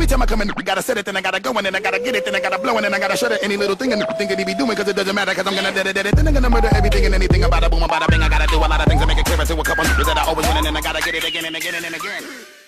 every time I come in, I gotta set it, then I gotta go, and then I gotta get it, then I gotta blow, and then I gotta shut it. Any little thing and think that he be doing, cause it doesn't matter, cause I'm gonna dead it, dead. Then I'm gonna murder everything and anything about a boom, about a bing. I gotta do a lot of things to make it clear to a couple that I always win, and then I gotta get it again and again and again.